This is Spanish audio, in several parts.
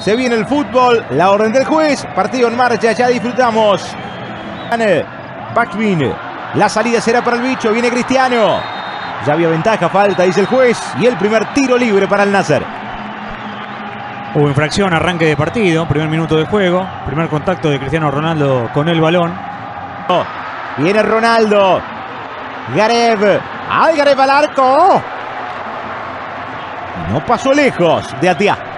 Se viene el fútbol, la orden del juez, partido en marcha, ya disfrutamos. Bakvin, la salida será para el bicho, viene Cristiano. Ya había ventaja, falta, dice el juez. Y el primer tiro libre para el Nasser. Hubo infracción, arranque de partido, primer minuto de juego, primer contacto de Cristiano Ronaldo con el balón. Viene Ronaldo. Garev. ¡Ay, Garev al arco! No pasó lejos de Atia.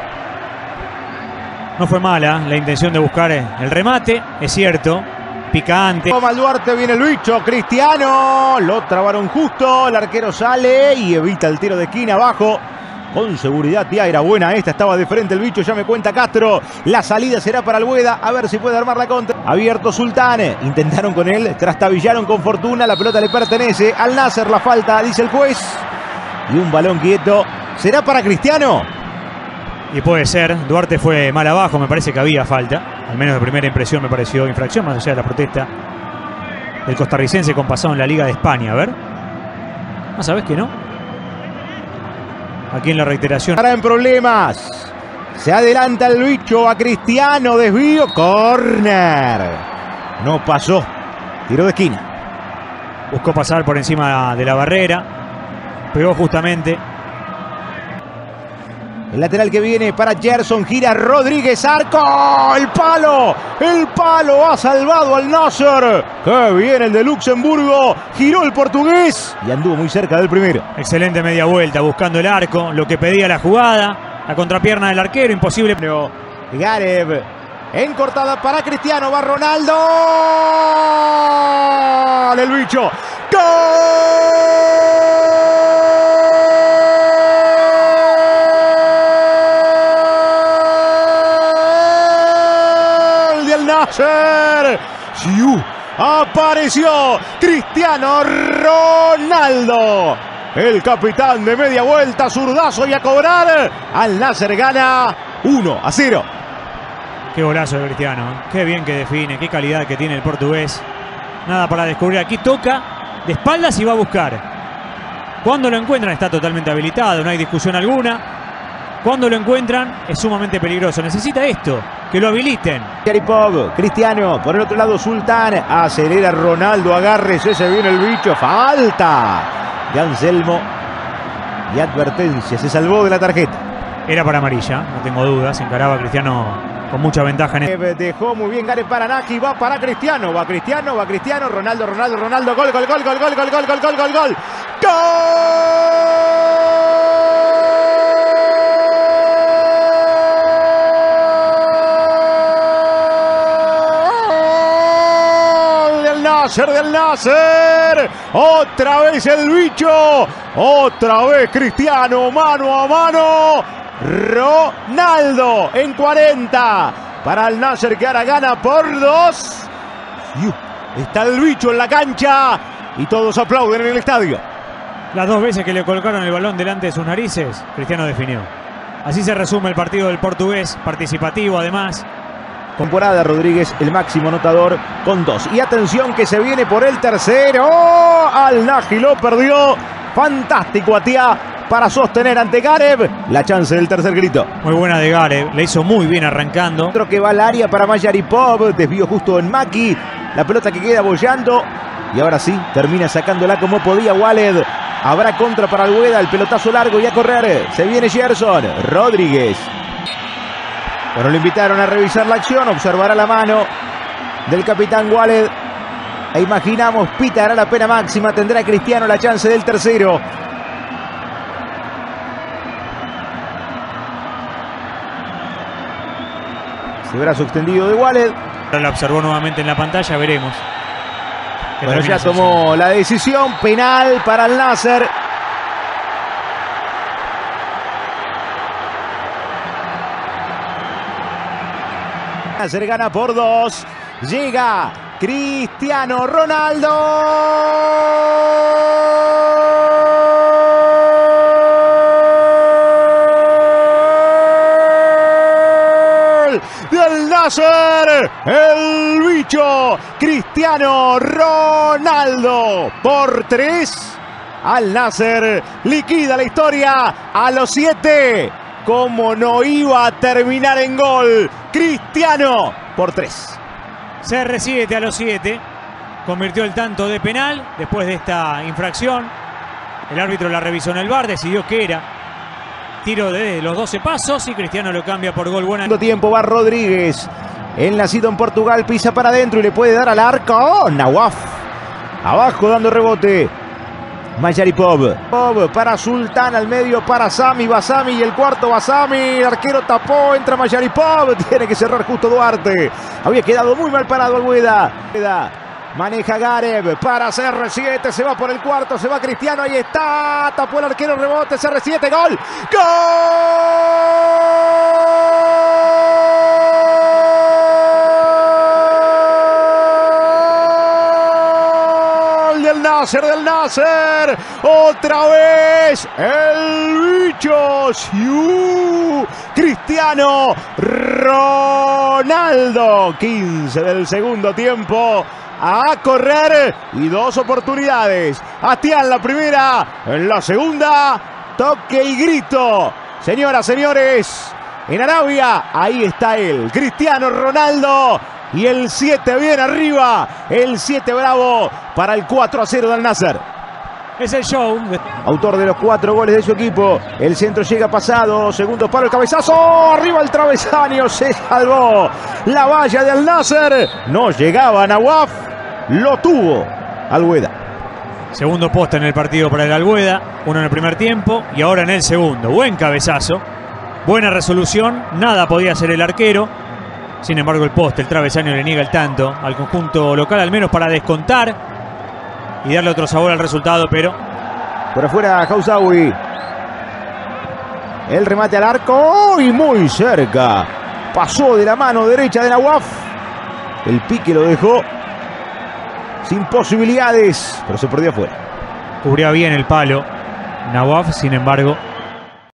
No fue mala la intención de buscar el remate, es cierto. Picante. Toma Duarte, viene el bicho. Cristiano. Lo trabaron justo. El arquero sale y evita el tiro de esquina abajo. Con seguridad, tía, era buena esta, estaba de frente el bicho, ya me cuenta Castro. La salida será para el Bueda, a ver si puede armar la contra. Abierto Sultán, intentaron con él, trastabillaron con fortuna, la pelota le pertenece al Nasser, la falta, dice el juez. Y un balón quieto, ¿será para Cristiano? Y puede ser, Duarte fue mal abajo, me parece que había falta. Al menos de primera impresión me pareció infracción, más allá de la protesta del costarricense con pasado en la Liga de España. A ver. ¿Ah, sabes que no? Aquí en la reiteración. Ahora en problemas. Se adelanta el bicho a Cristiano. Desvío. Corner. No pasó. Tiro de esquina. Buscó pasar por encima de la barrera. Pegó justamente el lateral que viene para Gerson, gira Rodríguez, arco, el palo, el palo ha salvado al Nasser. Que viene el de Luxemburgo, giró el portugués y anduvo muy cerca del primero. Excelente media vuelta, buscando el arco, lo que pedía la jugada, la contrapierna del arquero, imposible. Garev, en cortada para Cristiano, va Ronaldo. El bicho, ¡Gol! Apareció Cristiano Ronaldo. El capitán de media vuelta, zurdazo y a cobrar. Al Nasser gana 1 a 0. Qué golazo de Cristiano. Qué bien que define, qué calidad que tiene el portugués. Nada para descubrir. Aquí toca de espaldas y va a buscar. Cuando lo encuentran está totalmente habilitado, no hay discusión alguna. Cuando lo encuentran es sumamente peligroso. Necesita esto, que lo habiliten. Yaripov, Cristiano, por el otro lado Sultán, acelera Ronaldo, agarres, ese viene el bicho, falta de Anselmo y advertencia, se salvó de la tarjeta. Era para amarilla, no tengo dudas, encaraba a Cristiano con mucha ventaja en el... Dejó muy bien Gareth Paranaki, va para Cristiano, va Cristiano, va Cristiano, Ronaldo, Ronaldo, Ronaldo, gol, gol, gol, gol, gol, gol, gol, gol, gol, gol, gol. ¡Gol! Nasser del Nasser. Otra vez el bicho. Otra vez Cristiano. Mano a mano. Ronaldo en 40. Para el Nasser que ahora gana por dos. Está el bicho en la cancha. Y todos aplauden en el estadio. Las dos veces que le colocaron el balón delante de sus narices, Cristiano definió. Así se resume el partido del portugués, participativo además, Temporada Rodríguez, el máximo anotador con dos. Y atención que se viene por el tercero. Al Naji lo perdió. Fantástico Atia para sostener ante Garev la chance del tercer grito. Muy buena de Garev, le hizo muy bien arrancando. Otro que va al área para Mayaripov, desvío justo en Maki. La pelota que queda bollando. Y ahora sí, termina sacándola como podía Waled. Habrá contra para Albueda, el pelotazo largo y a correr. Se viene Gerson. Rodríguez pero le invitaron a revisar la acción, observará la mano del capitán Wallet. E imaginamos, pitará la pena máxima, tendrá Cristiano la chance del tercero. Ese brazo extendido de Wallet. La observó nuevamente en la pantalla, veremos. Pero ya tomó la decisión, penal para el Nasser. Se gana por dos. Llega Cristiano Ronaldo. del Nasser, el bicho Cristiano Ronaldo por tres. Al Nasser liquida la historia a los siete cómo no iba a terminar en gol. Cristiano por tres. CR7 a los 7. Convirtió el tanto de penal después de esta infracción. El árbitro la revisó en el bar, decidió que era tiro de los 12 pasos y Cristiano lo cambia por gol buena. tiempo va Rodríguez. El nacido en Portugal pisa para adentro y le puede dar al arco. Oh, Nawaf. Abajo dando rebote. Mayaripov. Para Sultán al medio para Sami. Basami y el cuarto Basami. El arquero tapó. Entra Mayaripov. Tiene que cerrar justo Duarte. Había quedado muy mal parado Albueda. Maneja Garev para CR7. Se va por el cuarto. Se va Cristiano. Ahí está. Tapó el arquero. Rebote. CR7. Gol. ¡Gol! Del Nasser, del Nasser. Otra vez. El bicho. Siu. Cristiano Ronaldo. 15 del segundo tiempo a correr y dos oportunidades. Atián la primera, en la segunda, toque y grito. Señoras, señores, en Arabia, ahí está él, Cristiano Ronaldo. Y el 7 bien arriba, el 7 bravo para el 4 a 0 del Nasser. Es el show. Autor de los cuatro goles de su equipo. El centro llega pasado. Segundo palo, el cabezazo. Arriba el travesaño. Se salvó. La valla de Al Nasser. No llegaba Nawaf. Lo tuvo Albueda. Segundo poste en el partido para el Albueda. Uno en el primer tiempo y ahora en el segundo. Buen cabezazo. Buena resolución. Nada podía hacer el arquero. Sin embargo, el poste, el travesaño le niega el tanto al conjunto local, al menos para descontar y darle otro sabor al resultado, pero. Por afuera, Hausawi. El remate al arco y muy cerca. Pasó de la mano derecha de Nawaf. El pique lo dejó sin posibilidades, pero se perdió afuera. Cubría bien el palo. Nawaf, sin embargo,